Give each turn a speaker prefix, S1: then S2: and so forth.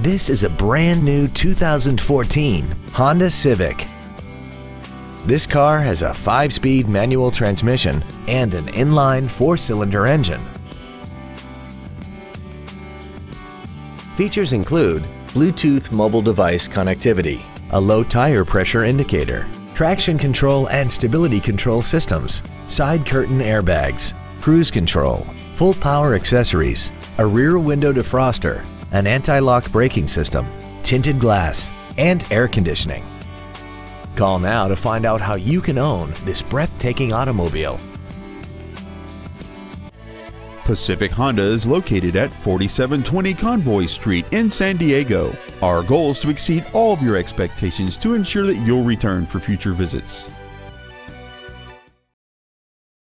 S1: This is a brand new 2014 Honda Civic. This car has a 5-speed manual transmission and an inline 4-cylinder engine. Features include Bluetooth mobile device connectivity, a low tire pressure indicator, traction control and stability control systems, side curtain airbags, cruise control, full power accessories, a rear window defroster, an anti-lock braking system, tinted glass, and air conditioning. Call now to find out how you can own this breathtaking automobile.
S2: Pacific Honda is located at 4720 Convoy Street in San Diego. Our goal is to exceed all of your expectations to ensure that you'll return for future visits.